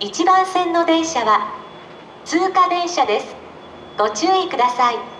1番線の電車は通過電車です。ご注意ください。